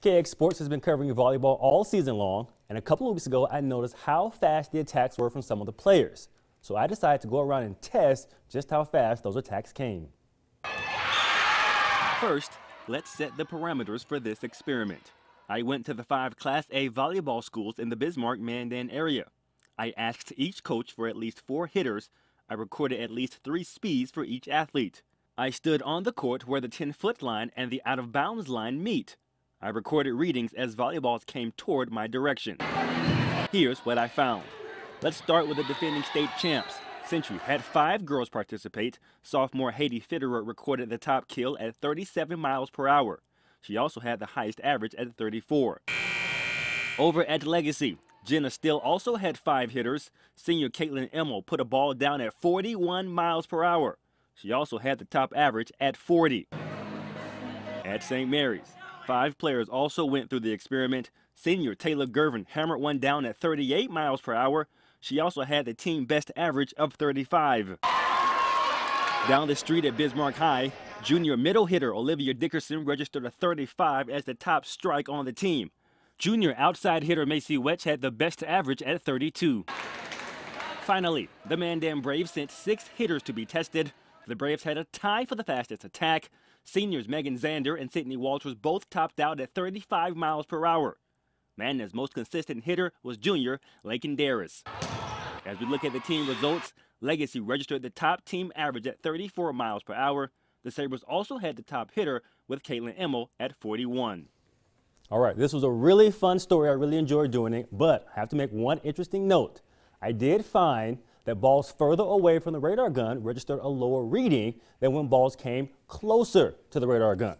KX Sports has been covering volleyball all season long, and a couple of weeks ago I noticed how fast the attacks were from some of the players. So I decided to go around and test just how fast those attacks came. First, let's set the parameters for this experiment. I went to the five Class A volleyball schools in the Bismarck Mandan area. I asked each coach for at least four hitters. I recorded at least three speeds for each athlete. I stood on the court where the 10 foot line and the out of bounds line meet. I recorded readings as volleyballs came toward my direction. Here's what I found. Let's start with the defending state champs. Century had five girls participate. Sophomore Haiti Fitterer recorded the top kill at 37 miles per hour. She also had the highest average at 34. Over at Legacy, Jenna Still also had five hitters. Senior Caitlin Emmel put a ball down at 41 miles per hour. She also had the top average at 40. At St. Mary's, Five players also went through the experiment. Senior Taylor Gervin hammered one down at 38 miles per hour. She also had the team best average of 35. Down the street at Bismarck High, junior middle hitter Olivia Dickerson registered a 35 as the top strike on the team. Junior outside hitter Macy Wetch had the best average at 32. Finally, the Mandan Braves sent six hitters to be tested. The Braves had a tie for the fastest attack. Seniors Megan Zander and Sydney Walters both topped out at 35 miles per hour. Mandan's most consistent hitter was junior Lakin Darris. As we look at the team results, Legacy registered the top team average at 34 miles per hour. The Sabres also had the top hitter with Caitlin Emmel at 41. All right, this was a really fun story. I really enjoyed doing it, but I have to make one interesting note. I did find that balls further away from the radar gun registered a lower reading than when balls came closer to the radar gun.